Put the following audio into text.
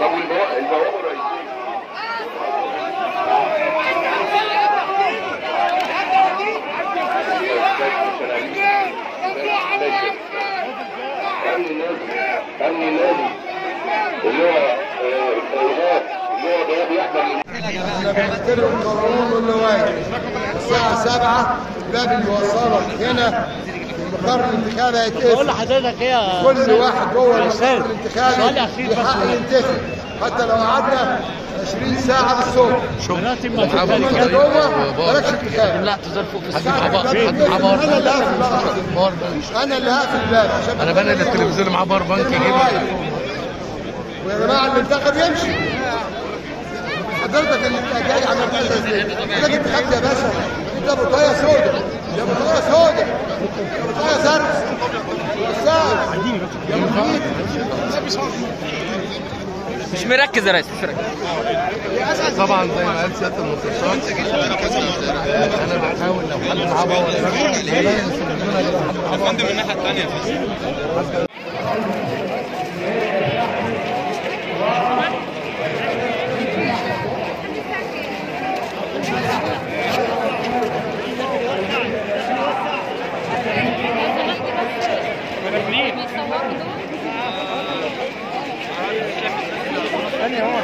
طب البوابه الرئيسيه امن نادي امن نادي اللي هو الطيارات اللي هو بيابي احمد إحنا بنعتبره قانون الواجب الساعة 7 الباب اللي يوصلك هنا المقر الانتخابي بقول هيتقفل لحضرتك إيه يا كل واحد جوه يا المقر أستاذ، الانتخابي سؤال أخير بس. يحق ينتخب حتى لو قعدنا 20 ساعة بالصبح مراتي ما لكن طول ما أنت جوه؟ مالكش انتخاب. لا اعتذار فوق يتقفل، أنا اللي هقفل الباب. بار بنك. أنا اللي هقفل الباب. أنا بنقل التلفزيون معاه بار بنك يجيب ويا جماعة المنتخب يمشي. حضرتك اللي جاي عملت كده إزاي؟ حضرتك انت خدت يا باشا. انت بطايه سوداء يا بطايه سوداء يا بطايه زرقاء الساعة يا مدير مش مركز يا ريس مش مركز. طبعا زي ما قال سيادة المستشار أنا بحاول لو حد معاه بار يا فندم الناحية الثانية Daniel.